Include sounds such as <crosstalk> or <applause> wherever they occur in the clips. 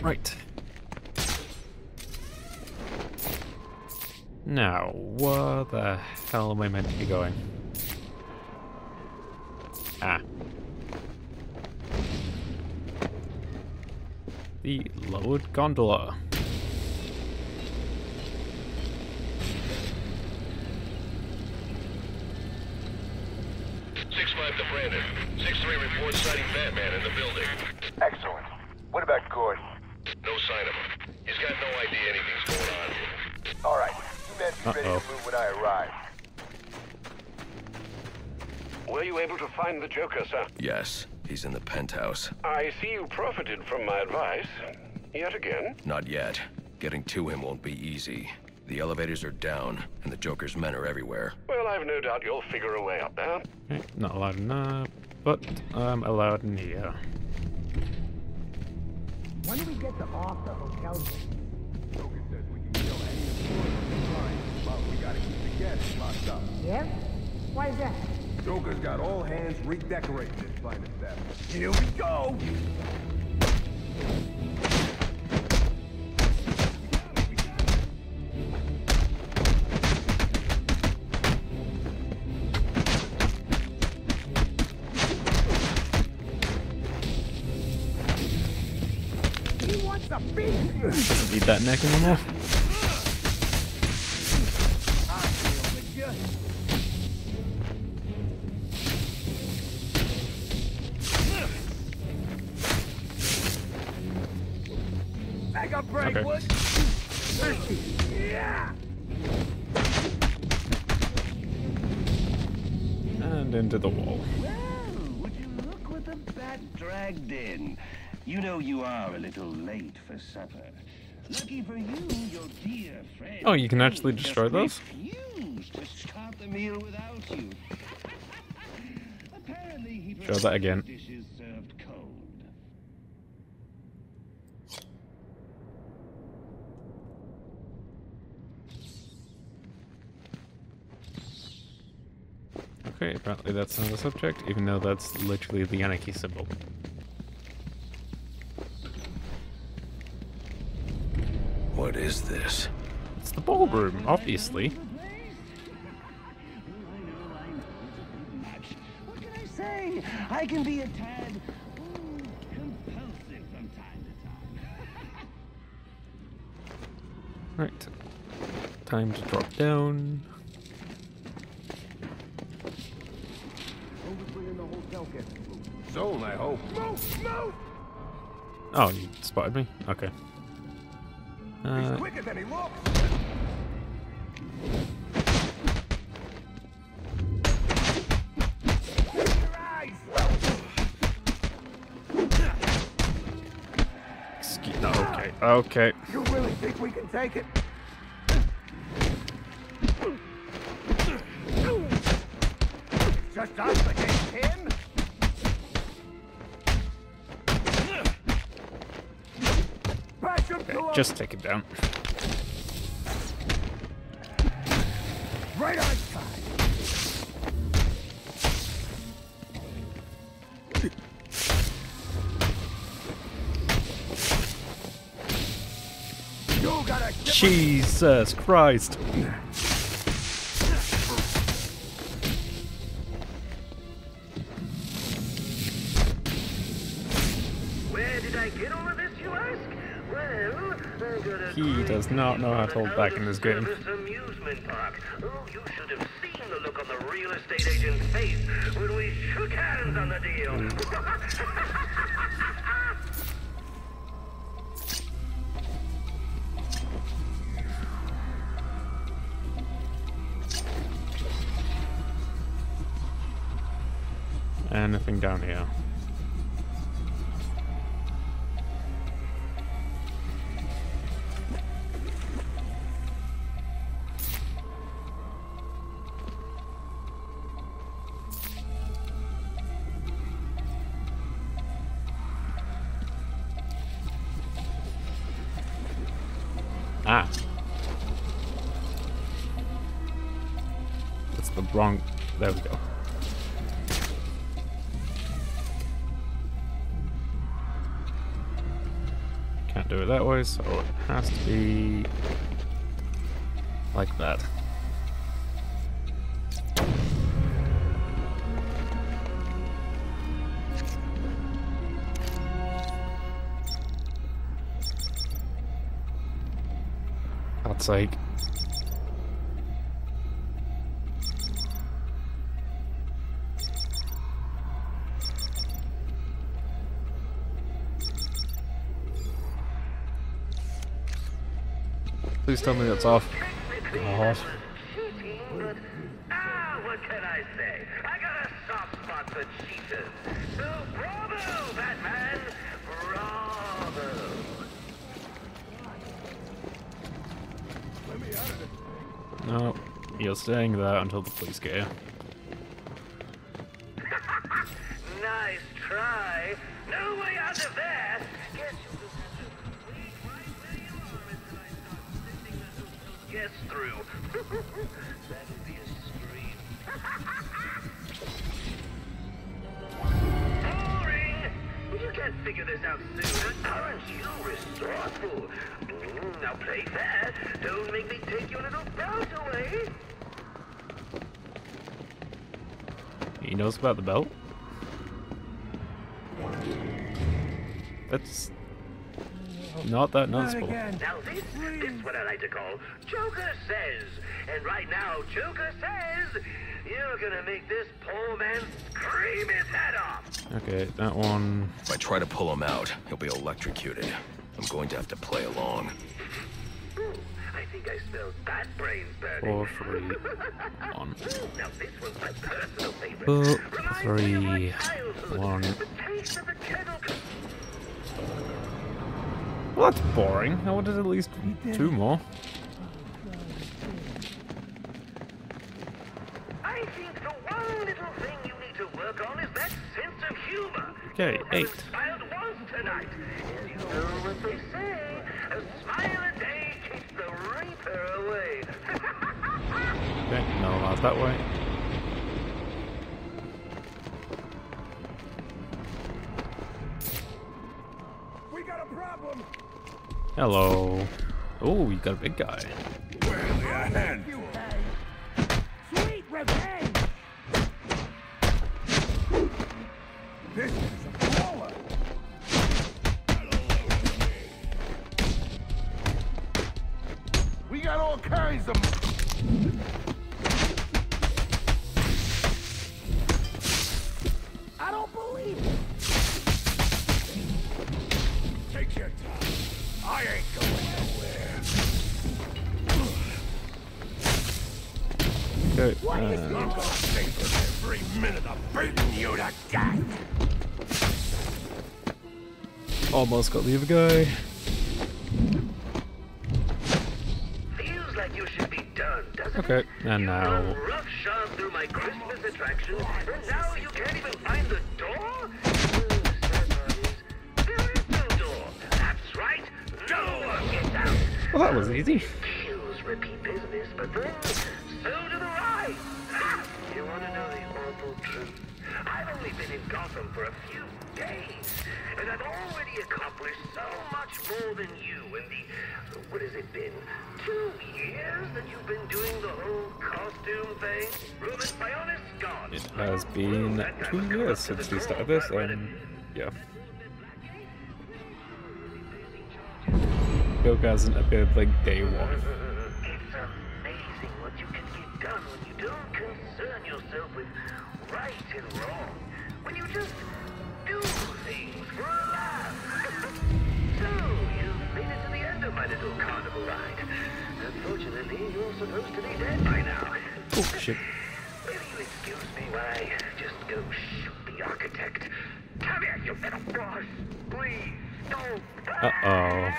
Right. Now, where the hell am I meant to be going? Ah. The lowered gondola. Six five to Branden. Six three reports sighting Batman in the building. Excellent. What about Gordon? No sign of him. He's got no idea anything's going on here. All right. You men be ready Uh-oh. to move when I arrive. Were you able to find the Joker, sir? Yes, he's in the penthouse. I see you profited from my advice. Yet again. Not yet. Getting to him won't be easy. The elevators are down, and the Joker's men are everywhere. Well, I've no doubt you'll figure a way up there. Okay, not allowed in there, but I'm allowed in here. When do we get to off the hotel? Locked up. Yeah? Why is that? Joker's got all hands redecorating this fine establishment. Here we go! He wants a beat! Need that neck anymore? Back up, Okay. And into the wall. Well, would you look what the bat dragged in? You know you are a little late for supper. Lucky for you, your dear friend. Oh, you can actually destroy those? refused to start the meal without you. <laughs> Apparently, he Show that again. Apparently that's not a subject, even though that's literally the anarchy symbol. What is this? It's the ballroom, obviously. What can I say? I can be a tad compulsive from time to time. Right. Time to drop down. Joker's bringing the hotel guests through. Zone, I hope. Move! Move! Oh, you spotted me? Okay. He's Uh, quicker than he looks! Your no, okay, okay. You really think we can take it? Just us against him? Okay, just take it down. right on side! You gotta Jesus Christ. Does not know how to hold back in this game. amusement park. Oh, you should have seen the look on the real estate agent's face when we shook hands on the deal. Mm. <laughs> Anything down here? The wrong. There we go. Can't do it that way, so it has to be like that. Sake. Please tell me that's off. God. Cheating, but ah, what can I say? I got a soft spot for cheaters. So bravo, Batman! Bravo! No, you're staying there until the police get here. <laughs> nice try. No way out of there. Guess guests through. That'll be a scream. Boring! You can't figure this out soon. Aren't you resourceful? Now play fair. Don't make me take your little belt away. He knows about the belt? That's not that noticeable. Now this, this is what I like to call Joker says. And right now, Joker says, you're gonna make this poor man scream his head off. Okay, that one. If I try to pull him out, he'll be electrocuted. I'm going to have to play along. Ooh, I think I smell bat brains burning. Four, three, <laughs> one. Now this one's my personal favorite. Four, Reminds three, of my childhood. one. The taste of the kettle. Well, that's boring. I wanted at least two more. I think the one little thing you need to work on is that sense of humor. Okay, You eight. haven't smiled once tonight. And you know what they say, a smile a day keeps the reaper away. <laughs> Okay, no allowed that way. Hello. Oh, you got a big guy. Sweet revenge! This is a. We got all kinds of. Okay, uh, I'm gonna savor every minute of beating you to death. almost got the other guy. Feels like you should be done, doesn't Okay, it? and now- run roughshod through my Christmas attraction, and now you can't even find the door? Sad part is, there is no door. That's right, no one gets out. Well, that was easy. Repeat business, but then I've only been in Gotham for a few days, and I've already accomplished so much more than you in the, what has it been, two years that you've been doing the whole costume thing? Rubens, my honest God. It has been two years since we started this, and yeah. Joker hasn't appeared like day one. Wrong. When you just do things for a laugh. so, you've made it to the end of my little carnival ride. Unfortunately, you're supposed to be dead by now. Oh, shit. Will you excuse me while I just go shoot the architect? Come here, you little boss. Please, don't. Uh-oh.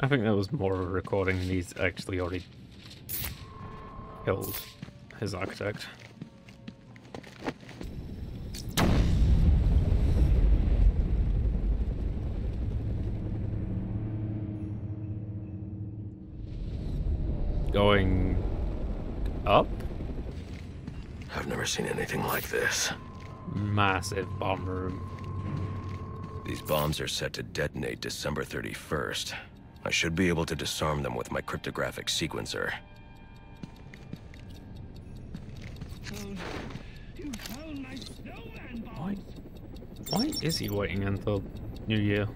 I think that was more of a recording he's actually already killed his architect. Going up? I've never seen anything like this. Massive bomb room. These bombs are set to detonate December 31st. I should be able to disarm them with my cryptographic sequencer. Why? Why is he waiting until New Year?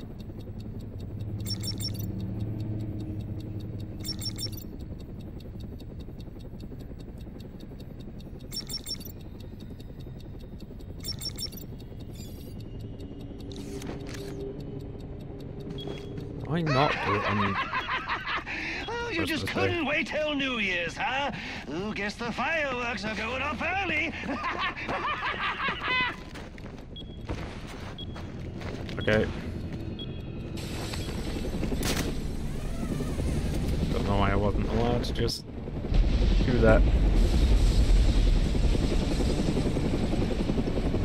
Why not do it on You just Christmas Day. couldn't wait till New Year's, huh? Oh, guess the fireworks are going off early. <laughs> Okay. Don't know why I wasn't allowed to just do that.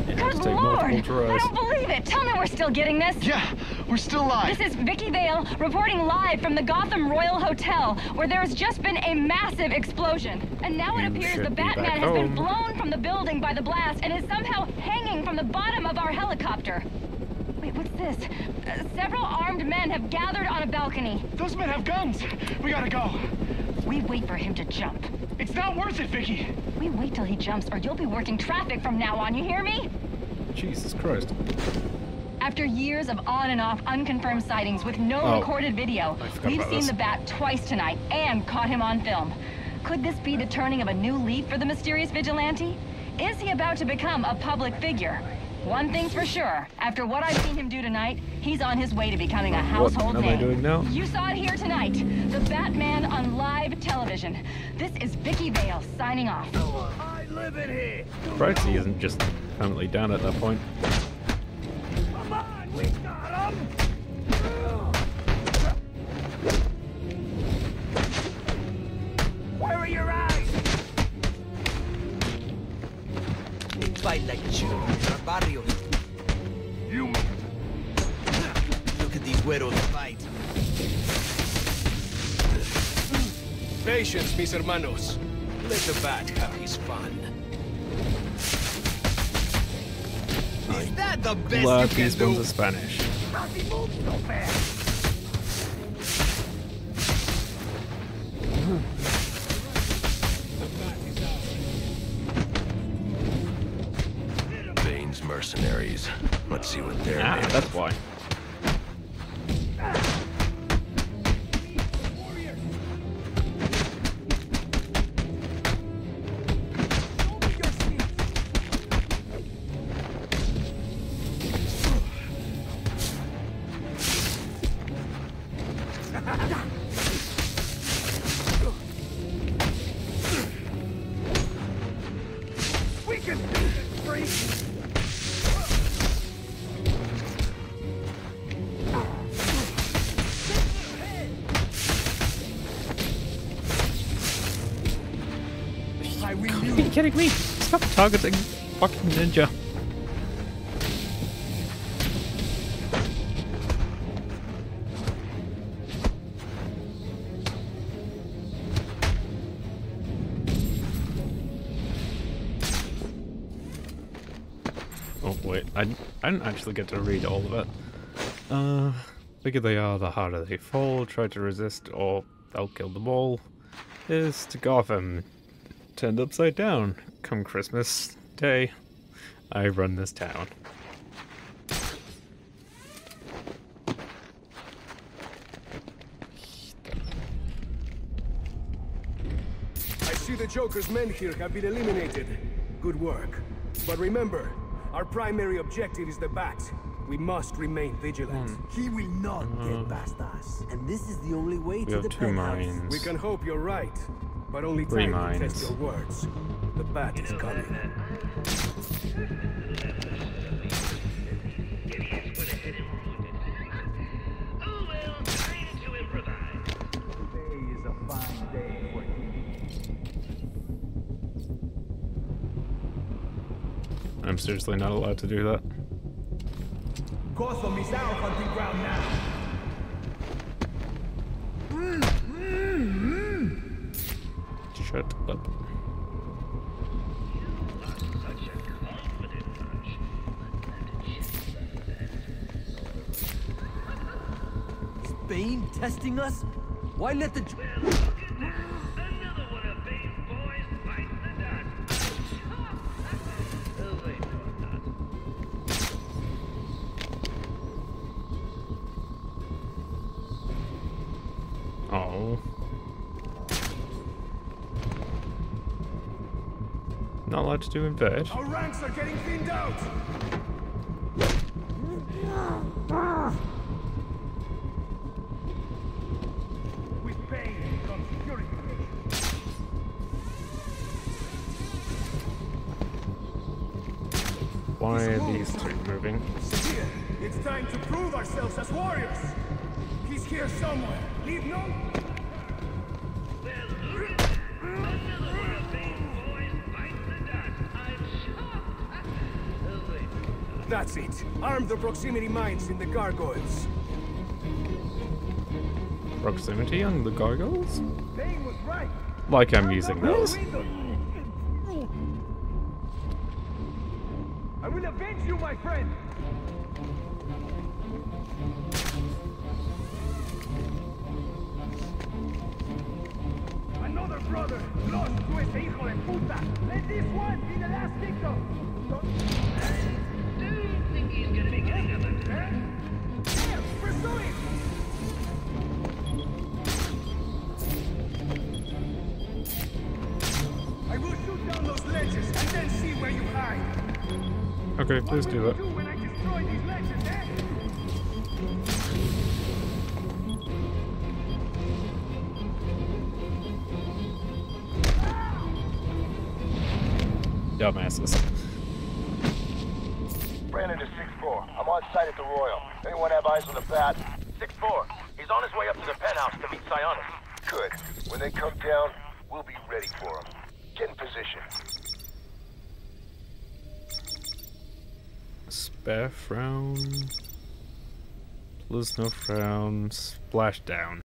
It has to Good lord! I don't believe it. Tell me we're still getting this. Yeah, we're still live. This is Vicki Vale reporting live from the Gotham Royal Hotel, where there has just been a massive explosion. And now it You appears should the be Batman has been blown from the building by the blast and is somehow hanging from the bottom of our helicopter. Wait, what's this? Uh, several armed men have gathered on a balcony. Those men have guns. We gotta go. We wait for him to jump. It's not worth it, Vicki. We wait till he jumps, or you'll be working traffic from now on, you hear me? Jesus Christ. After years of on and off unconfirmed sightings with no Oh, recorded video, we've seen this. the bat twice tonight and caught him on film. Could this be the turning of a new leaf for the mysterious vigilante? Is he about to become a public figure? One thing's for sure, after what I've seen him do tonight, he's on his way to becoming a household What household am I name. doing now? You saw it here tonight. The Batman on live television. This is Vicki Vale signing off. I live in here. Surprised isn't just permanently down at that point. Where are your eyes? Fight like children in our barrio. You Look at these güeros fight. Patience, mis hermanos. Let the bat have his fun. Is that the best Glad you can these ones do? are Rocky moves so fast. Bane's mercenaries. Let's see what they're Ah, that's why. Kidding me? Stop targeting fucking ninja. Oh wait, I, I didn't actually get to read all of it. Uh, bigger they are, the harder they fall. Try to resist, or they'll kill them all. Is to Gotham turned upside down. Come Christmas Day, I run this town. I see the Joker's men here have been eliminated. Good work. But remember, our primary objective is the Bat. We must remain vigilant. Hmm. He will not get uh-huh. past us. And this is the only way We to have the two penthouse. mines. We can hope you're right, but only Three time will test your words. The Bat is coming. Oh well, time to improvise. Today is a fine day for I'm seriously not allowed to do that. Gotham is our hunting ground now. Shut But Spain testing us? Why let the... Not allowed to do in bed. Our ranks are getting thinned out! With Bane comes purification. Why are these two moving? Here, it's time to prove ourselves as warriors! He's here somewhere. Leave no... That's it. Arm the proximity mines in the gargoyles. Proximity on the gargoyles? Right. Like I'm using those. I will avenge you, my friend. Another brother lost to ese hijo de puta. Let this one be the last victim. Don't... Okay, please do that. will 6-4. I'm on site at the Royal. Anyone have eyes on the bat? 6-4. He's on his way up to the penthouse to meet Sionis. Good. When they come down, we'll be ready for him. Get in position. Spare frown. Plus no frown. Splashdown.